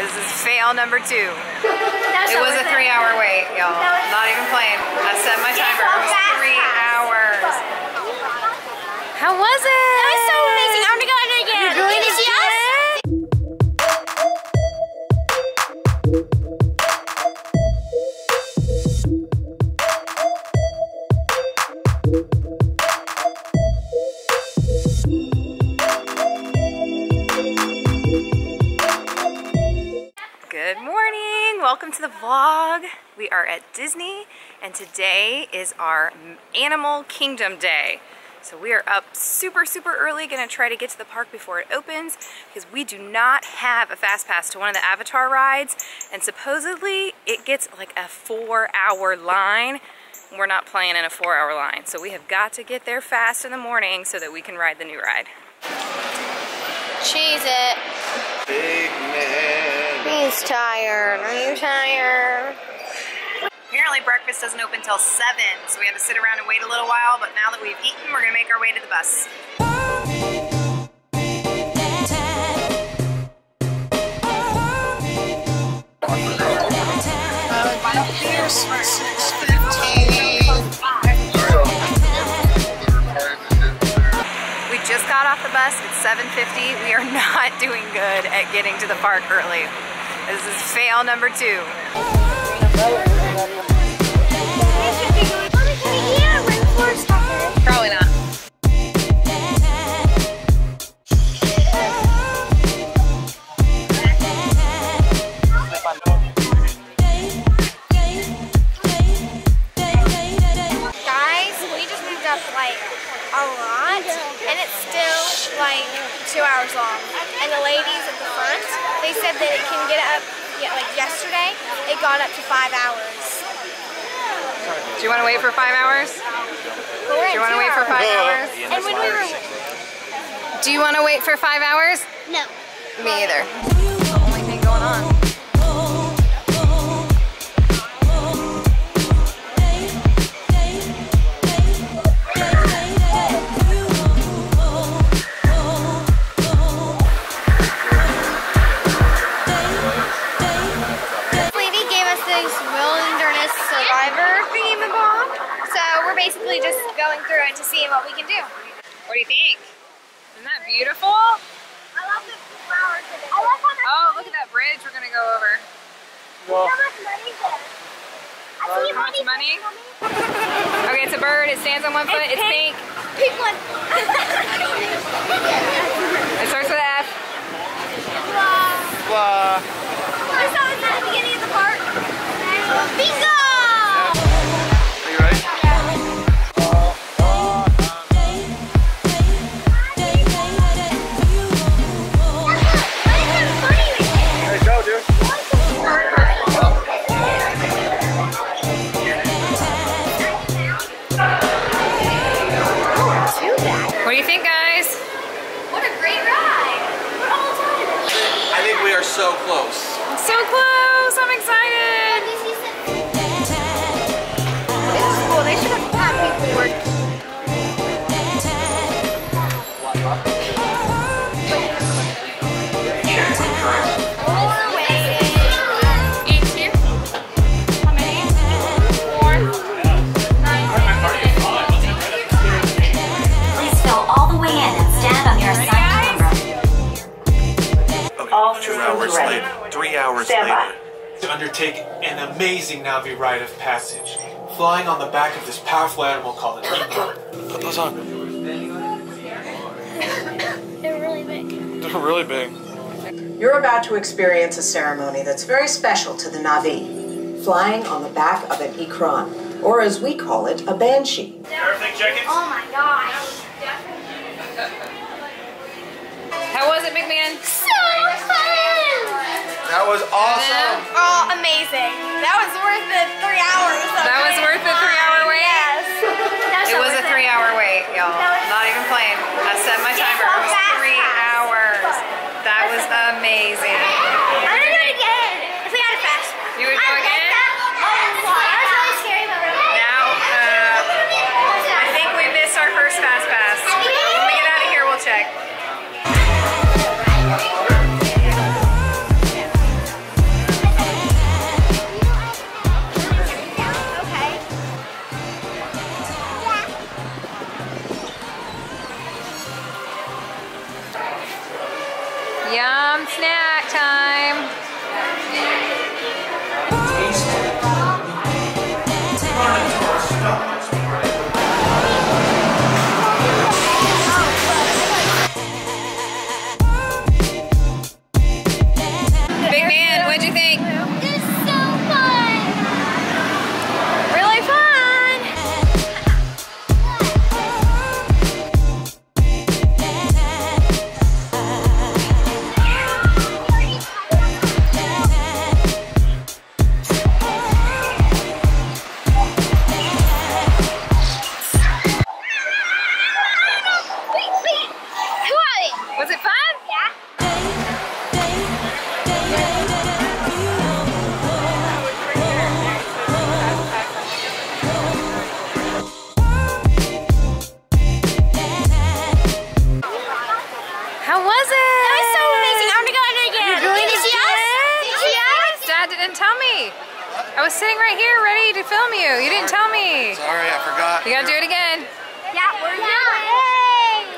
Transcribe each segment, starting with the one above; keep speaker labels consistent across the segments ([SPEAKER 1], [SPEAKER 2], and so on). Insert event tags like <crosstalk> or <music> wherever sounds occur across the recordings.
[SPEAKER 1] This is fail number two.
[SPEAKER 2] That
[SPEAKER 1] It was a three hour wait, y'all. Not even playing. I set my timer. It was three hours. How was it?
[SPEAKER 2] That was so amazing. I'm gonna go on it again.
[SPEAKER 1] You're going
[SPEAKER 2] Did you see us?
[SPEAKER 1] Vlog. We are at Disney and today is our Animal Kingdom Day. So we are up super, super early, gonna try to get to the park before it opens because we do not have a fast pass to one of the Avatar rides and supposedly it gets like a four hour line. We're not playing in a four hour line. So we have got to get there fast in the morning so that we can ride the new ride.
[SPEAKER 2] Cheese it.
[SPEAKER 3] Big man.
[SPEAKER 2] He's tired. Are you tired?
[SPEAKER 1] Apparently breakfast doesn't open till 7, so we had to sit around and wait a little while, but now that we've eaten, we're gonna make our way to the bus. We just got off the bus, it's 7.50. We are <laughs> not doing good at getting to the park early. This is fail number two. Probably not.
[SPEAKER 2] It got up to five hours.
[SPEAKER 1] Do you want to wait for five hours?
[SPEAKER 2] But
[SPEAKER 1] Do you want to wait for five hours?
[SPEAKER 2] And when we were,
[SPEAKER 1] Do you want to wait for five hours?
[SPEAKER 2] no.
[SPEAKER 1] Me either.
[SPEAKER 2] Much
[SPEAKER 1] money?
[SPEAKER 2] money.
[SPEAKER 1] Okay, it's a bird. It stands on one foot. It's pink.
[SPEAKER 2] Pink one.
[SPEAKER 1] It starts with an F.
[SPEAKER 2] Wow.
[SPEAKER 3] Blah.
[SPEAKER 2] I saw this at the beginning of the park. Bingo!
[SPEAKER 3] You
[SPEAKER 1] think, guys?
[SPEAKER 4] An amazing Na'vi rite of passage, flying on the back of this powerful animal called an eagle.
[SPEAKER 3] Put those on.
[SPEAKER 2] They're really big.
[SPEAKER 3] They're really big.
[SPEAKER 5] You're about to experience a ceremony that's very special to the Na'vi, flying on the back of an Ikran, or as we call it, a banshee.
[SPEAKER 2] Oh my gosh.
[SPEAKER 1] How was it, McMahon?
[SPEAKER 2] So fun!
[SPEAKER 3] That was awesome.
[SPEAKER 2] Oh, amazing. That was worth the three hours.
[SPEAKER 1] That was worth the Snap. I was sitting right here ready to film you. You didn't tell me.
[SPEAKER 3] Sorry, I forgot.
[SPEAKER 1] You gotta do it again.
[SPEAKER 2] Yeah, we're here.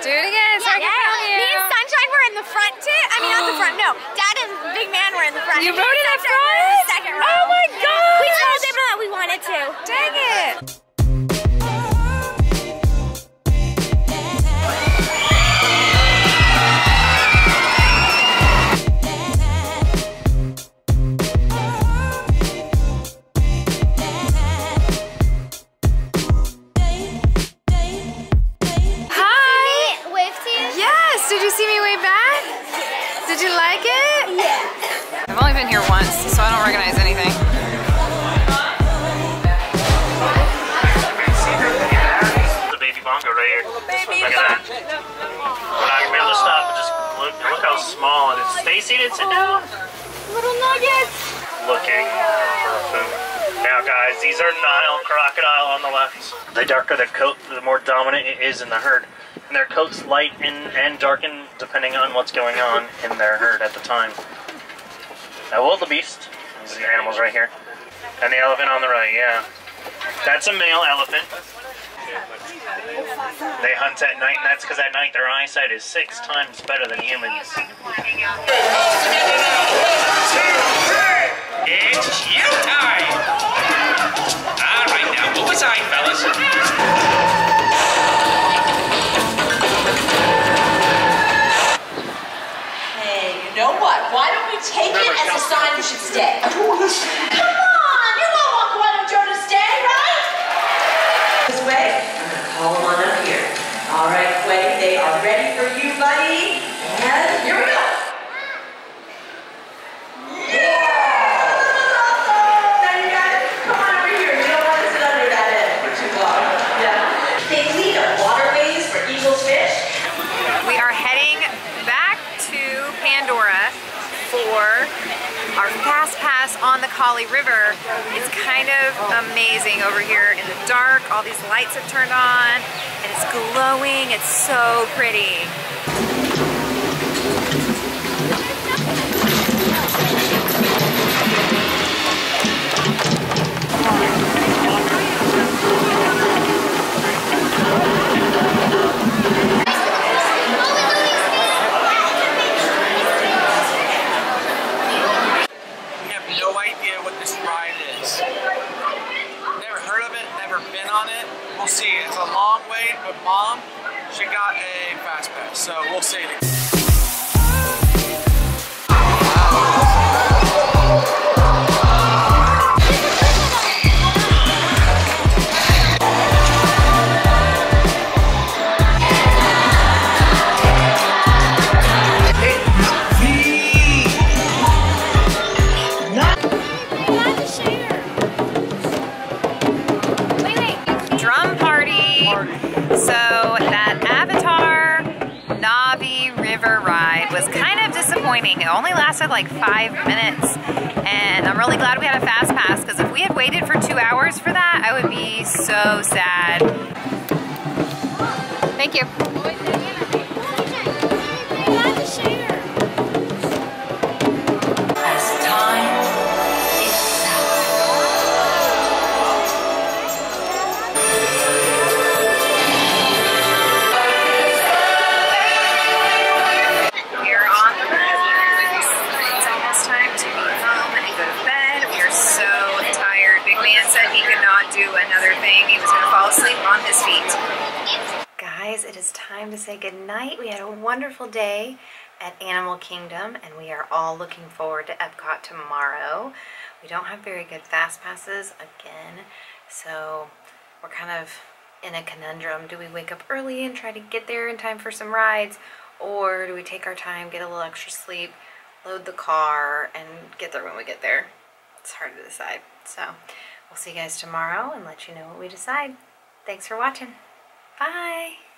[SPEAKER 1] Do it again so I can film you.
[SPEAKER 2] Me and Sunshine were in the front too. I mean, not the front. No, Dad and Big Man were in the front.
[SPEAKER 1] You
[SPEAKER 2] Me
[SPEAKER 1] voted up
[SPEAKER 2] in the
[SPEAKER 1] front? Oh my gosh.
[SPEAKER 2] We told them that we wanted to.
[SPEAKER 1] Dang it.
[SPEAKER 6] We're not gonna be able to stop, but just look, look how small it is. Stay seated, sit down.
[SPEAKER 2] Little nuggets.
[SPEAKER 6] Looking for food. Now guys, these are Nile crocodile on the left. The darker the coat, the more dominant it is in the herd. And their coats light and, and darken depending on what's going on in their herd at the time. Now wildebeest, these are the animals right here. And the elephant on the right, yeah. That's a male elephant. They hunt at night, and that's because at night their eyesight is six times better than humans.
[SPEAKER 7] It's you time! All right, now move aside, fellas.
[SPEAKER 8] Hey, you know what? Why don't we take it as a sign you should stay? Come on, you don't want Quantum Joe to stay, right? This way. I'm gonna call him on up here. All right, Quay, they are ready for you, buddy. And here we go. Yeah! Now you guys, come on over here. You don't want to sit under that edge for too long. Yeah. They clean up waterways for eagles fish.
[SPEAKER 1] We are heading back to Pandora for our fast pass on the Na'vi River. It's kind of amazing over here in the dark. All these lights have turned on and it's glowing. It's so pretty. Disappointing. It only lasted like five minutes. And I'm really glad we had a fast pass because if we had waited for two hours for that, I would be so sad. Thank you. Is time to say goodnight. We had a wonderful day at Animal Kingdom and we are all looking forward to Epcot tomorrow. We don't have very good fast passes again, so we're kind of in a conundrum. Do we wake up early and try to get there in time for some rides, or do we take our time, get a little extra sleep, load the car, and get there when we get there? It's hard to decide. So we'll see you guys tomorrow and let you know what we decide. Thanks for watching. Bye.